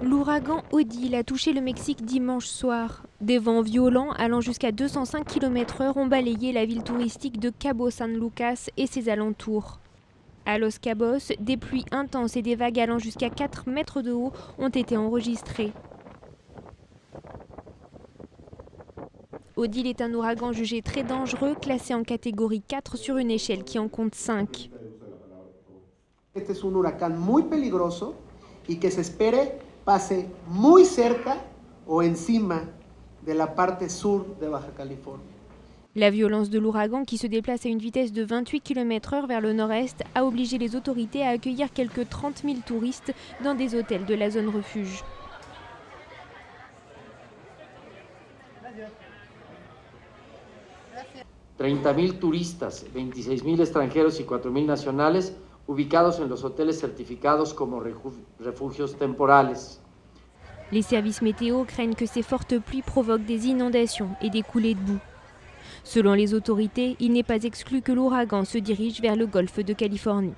L'ouragan Odile a touché le Mexique dimanche soir. Des vents violents allant jusqu'à 205 km/h ont balayé la ville touristique de Cabo San Lucas et ses alentours. À Los Cabos, des pluies intenses et des vagues allant jusqu'à 4 mètres de haut ont été enregistrées. Odile est un ouragan jugé très dangereux, classé en catégorie 4 sur une échelle qui en compte 5. Este es un huracán muy peligroso y que se espere pase muy cerca o encima de la parte sur de Baja California. La violence de l'ouragan, qui se déplace à une vitesse de 28 km/h vers le nord-est, a obligé les autorités à accueillir quelques 30 000 touristes dans des hôtels de la zone refuge. « 30 000 turistas, 26 000 extranjeros y 4 000 nacionales Les services météo craignent que ces fortes pluies provoquent des inondations et des coulées de boue. Selon les autorités, il n'est pas exclu que l'ouragan se dirige vers le golfe de Californie.